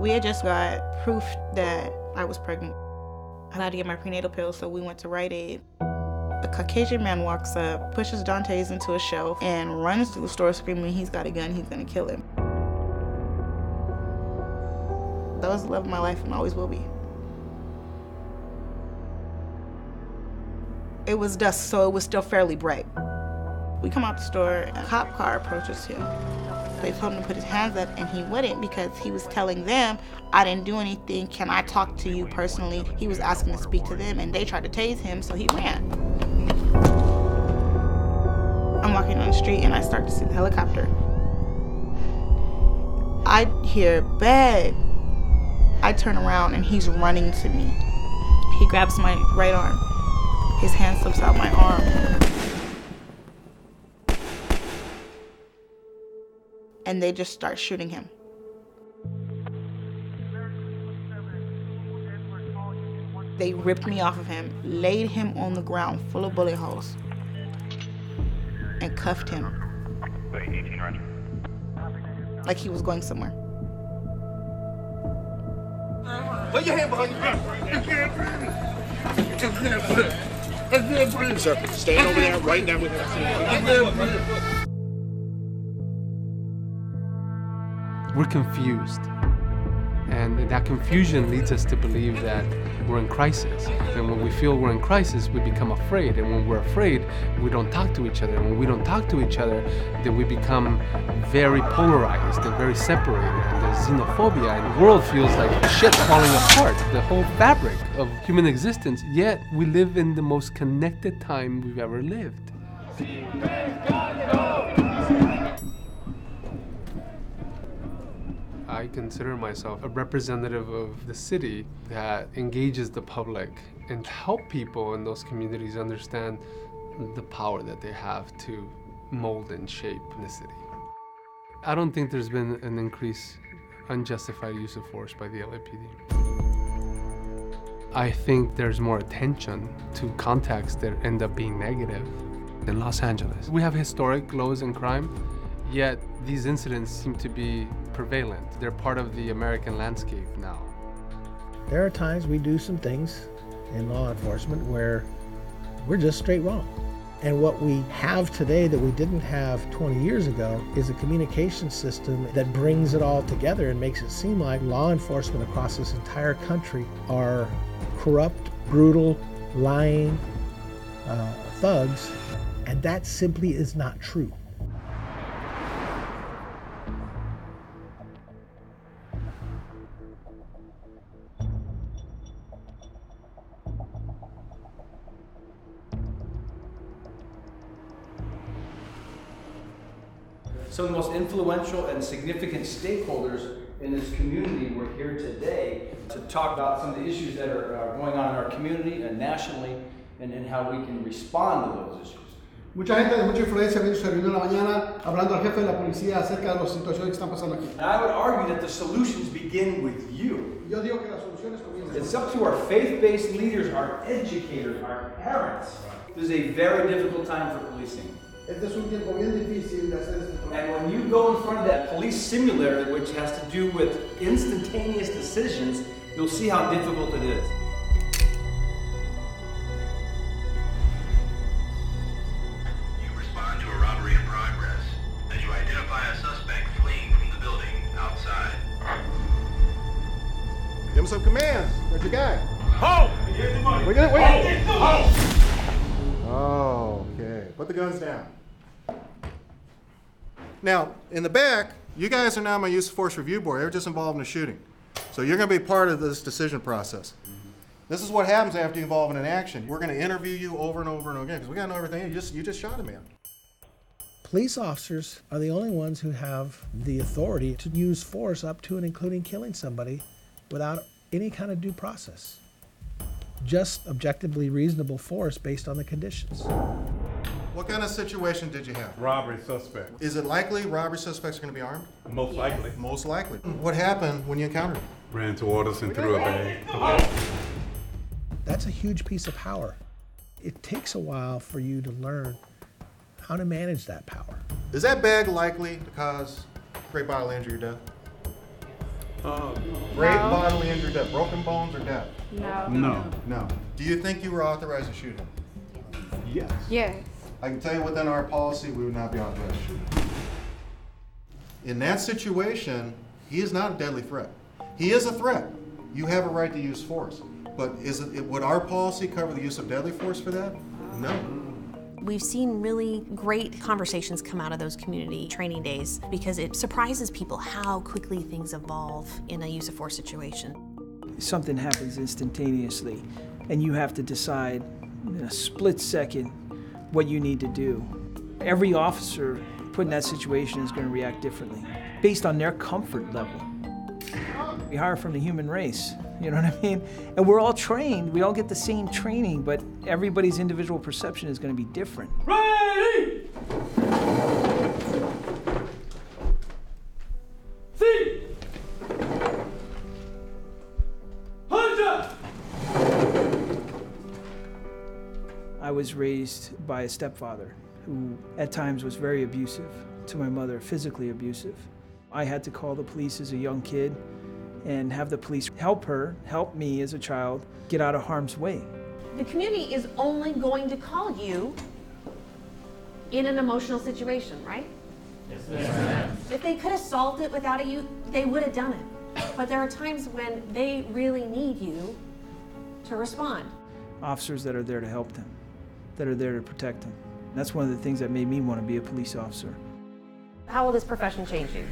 We had just got proof that I was pregnant. I had to get my prenatal pills, so we went to Rite Aid. The Caucasian man walks up, pushes Dantes into a shelf, and runs through the store screaming he's got a gun, he's gonna kill him. That was the love of my life and always will be. It was dusk, so it was still fairly bright. We come out the store, a cop car approaches him. They told him to put his hands up, and he wouldn't because he was telling them, I didn't do anything. Can I talk to you personally? He was asking to speak to them, and they tried to tase him, so he ran. I'm walking on the street, and I start to see the helicopter. I hear bed. I turn around, and he's running to me. He grabs my right arm. His hand slips out my arm. And they just start shooting him. They ripped me off of him, laid him on the ground full of bullet holes, and cuffed him. Like he was going somewhere. Put your hand behind your back. You can't breathe. I can't breathe. Sir, stand over there right now with him. We're confused. And that confusion leads us to believe that we're in crisis. And when we feel we're in crisis, we become afraid. And when we're afraid, we don't talk to each other. And when we don't talk to each other, then we become very polarized and very separated. And there's xenophobia, and the world feels like shit falling apart, the whole fabric of human existence. Yet we live in the most connected time we've ever lived. I consider myself a representative of the city that engages the public and help people in those communities understand the power that they have to mold and shape the city. I don't think there's been an increase unjustified use of force by the LAPD. I think there's more attention to contacts that end up being negative. In Los Angeles, we have historic lows in crime, yet these incidents seem to be prevalent. They're part of the American landscape now. There are times we do some things in law enforcement where we're just straight wrong. And what we have today that we didn't have 20 years ago is a communication system that brings it all together and makes it seem like law enforcement across this entire country are corrupt, brutal, lying uh, thugs. And that simply is not true. Some of the most influential and significant stakeholders in this community were here today to talk about some of the issues that are, are going on in our community and nationally and, and how we can respond to those issues. Mucha gente de mucha influencia vino se reunió en la mañana hablando al jefe de la policía acerca de las situaciones que están pasando aquí. And I would argue that the solutions begin with you. Yo digo que las soluciones comienzan. It's up to our faith-based leaders, our educators, our parents. This is a very difficult time for policing. Este es un tiempo bien difícil de hacer este trabajo. And when you go in front of that police simulator, which has to do with instantaneous decisions, you'll see how difficult it is. Put the guns down. Now, in the back, you guys are now my use of force review board. They were just involved in a shooting. So you're going to be part of this decision process. This is what happens after you involve in an action. We're going to interview you over and over and over again because we got to know everything. You just, you just shot a man. Police officers are the only ones who have the authority to use force up to and including killing somebody without any kind of due process. Just objectively reasonable force based on the conditions. What kind of situation did you have? Robbery suspect. Is it likely robbery suspects are going to be armed? Most likely. Most likely. What happened when you encountered them? Ran toward us and threw a bag. That's a huge piece of power. It takes a while for you to learn how to manage that power. Is that bag likely to cause great bodily injury or death? Uh, great bodily injury, death, broken bones or death? No. no. No. Do you think you were authorized to shoot him? Yes. Yes. I can tell you within our policy, we would not be authorized to shoot him. In that situation, he is not a deadly threat. He is a threat. You have a right to use force. But is it, would our policy cover the use of deadly force for that? No. We've seen really great conversations come out of those community training days because it surprises people how quickly things evolve in a use of force situation. Something happens instantaneously, and you have to decide in a split second what you need to do. Every officer put in that situation is going to react differently based on their comfort level. We hire from the human race, you know what I mean? And we're all trained, we all get the same training, but everybody's individual perception is going to be different. Ready! Was raised by a stepfather who at times was very abusive to my mother, physically abusive. I had to call the police as a young kid and have the police help her, help me as a child, get out of harm's way. The community is only going to call you in an emotional situation, right? Yes, ma'am. If they could have solved it without a you, they would have done it. But there are times when they really need you to respond. Officers that are there to help them, that are there to protect them. That's one of the things that made me want to be a police officer. How will this profession change you?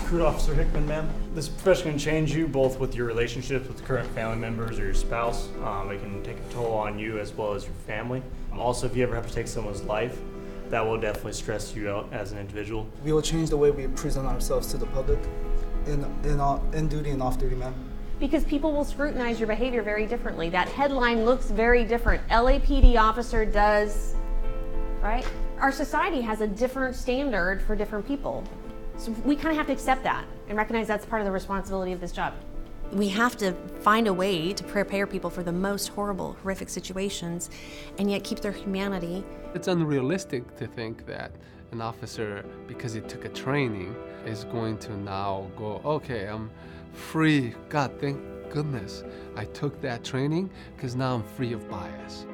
Crew Officer Hickman, ma'am. This profession can change you both with your relationships with current family members or your spouse. Um, it can take a toll on you as well as your family. Also, if you ever have to take someone's life, that will definitely stress you out as an individual. We will change the way we present ourselves to the public in, in, in duty and off duty, ma'am. Because people will scrutinize your behavior very differently. That headline looks very different. LAPD officer does, right? Our society has a different standard for different people. So we kind of have to accept that and recognize that's part of the responsibility of this job. We have to find a way to prepare people for the most horrible, horrific situations and yet keep their humanity. It's unrealistic to think that an officer, because he took a training, is going to now go, okay, I'm free. God, thank goodness I took that training because now I'm free of bias.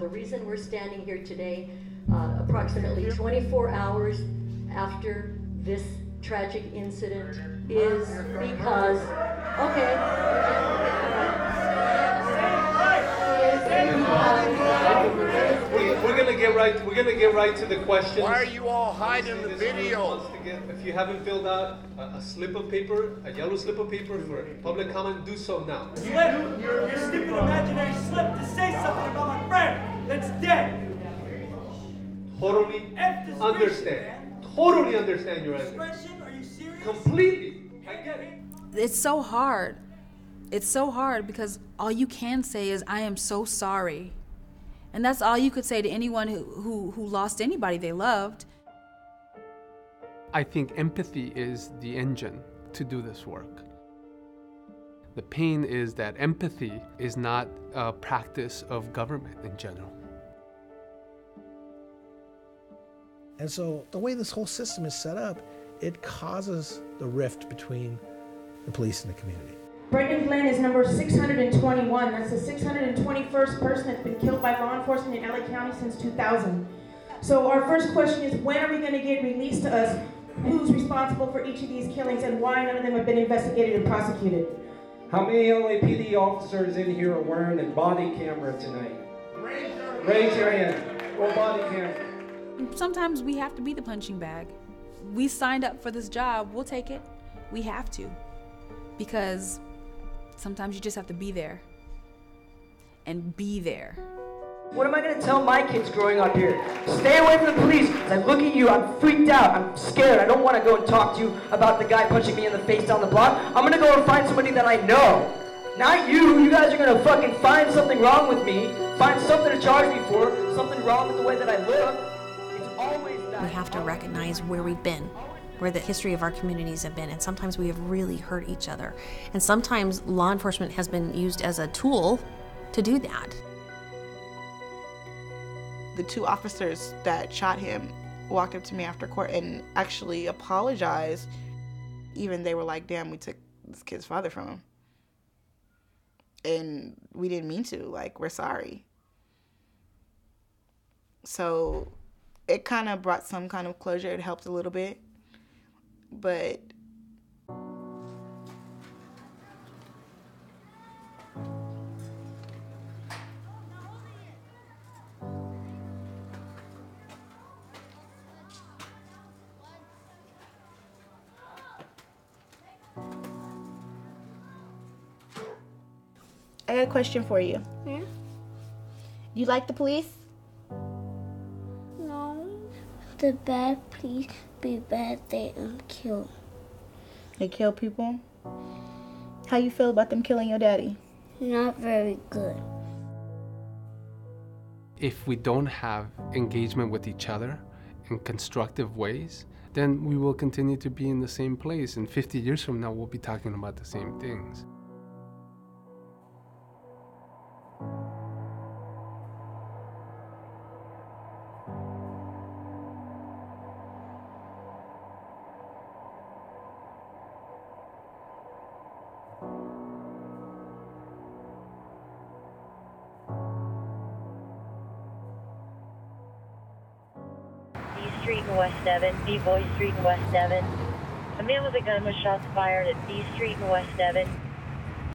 The reason we're standing here today, uh, approximately 24 hours after this tragic incident, is because, okay. We're gonna get right. We're gonna get right to the questions. Why are you all hiding the video? If you haven't filled out a, a slip of paper, a yellow slip of paper for public comment, do so now. Slip! Your, your stupid imaginary slip to say something about my friend that's dead! Totally understand. Totally understand your anger. Are you serious? Completely. I get it. It's so hard. It's so hard because all you can say is, I am so sorry. And that's all you could say to anyone who, who, who lost anybody they loved. I think empathy is the engine to do this work. The pain is that empathy is not a practice of government in general. And so the way this whole system is set up, it causes the rift between the police and the community. Brendon Glenn is number 621. That's the 621st person that's been killed by law enforcement in LA County since 2000. So our first question is, when are we going to get released to us who's responsible for each of these killings and why none of them have been investigated and prosecuted? How many LAPD officers in here are wearing a body camera tonight? Raise your hand. Or body camera. Sometimes we have to be the punching bag. We signed up for this job, we'll take it. We have to. Because sometimes you just have to be there and be there. What am I gonna tell my kids growing up here? Stay away from the police. As I look at you, I'm freaked out. I'm scared. I don't want to go and talk to you about the guy punching me in the face down the block. I'm gonna go and find somebody that I know. Not you. You guys are gonna fucking find something wrong with me. Find something to charge me for. Something wrong with the way that I look. We have to recognize where we've been, where the history of our communities have been, and sometimes we have really hurt each other. And sometimes law enforcement has been used as a tool to do that. The two officers that shot him walked up to me after court and actually apologized. Even they were like, damn, we took this kid's father from him. And we didn't mean to. Like, we're sorry. So it kind of brought some kind of closure. It helped a little bit. But I got a question for you. Hmm? You like the police? The bad police be bad, they um, kill. They kill people? How you feel about them killing your daddy? Not very good. If we don't have engagement with each other in constructive ways, then we will continue to be in the same place. And 50 years from now, we'll be talking about the same things. Street in West Devon, B Boy Street in West Devon. A man with a gun was shots fired at B Street in West Devon.